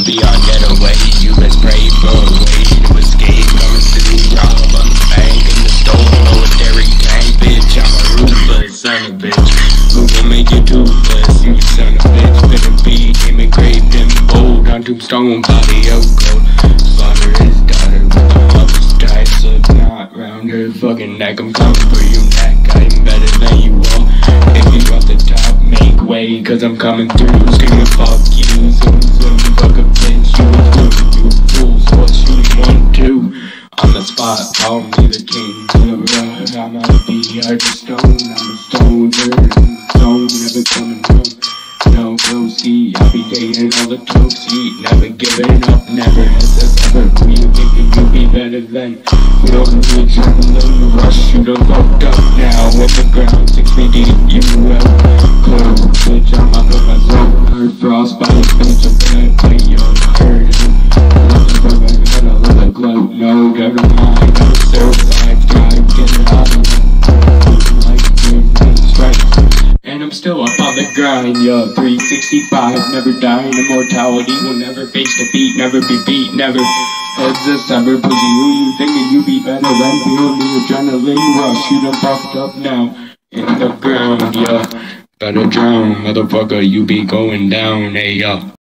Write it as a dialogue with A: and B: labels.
A: finna be on getaway. You best pray for a way to escape. Coming through, rob on the bank in the store. Military tank, bitch. I'm a ruthless son of a bitch. Who will make you toothless? You son of a bitch. Finna be engraved in bold on tombstone body of gold. Slaughter his daughter with a mother's die. Slip knot round her fucking neck. I'm coming for you, neck. I'm better than you all. If you off the top, make way, cause I'm coming through. Screaming, fuck you. So, On the spot, call me the king to the. I'm hard to stone. I'm a stone, stone, never coming home. No proceed, I'll be dating all the toasty Never giving up, never has this ever Who you thinking you be better than? We don't need adrenaline rush, you done fucked up now With the ground six feet deep, grind, yo. 365, never dying Immortality will never face defeat Never be beat, never Heads December, pussy Who you thinking you be better than Feel the adrenaline rush You done fucked up now. In the ground, yeah Better drown, motherfucker You be going down, hey, yo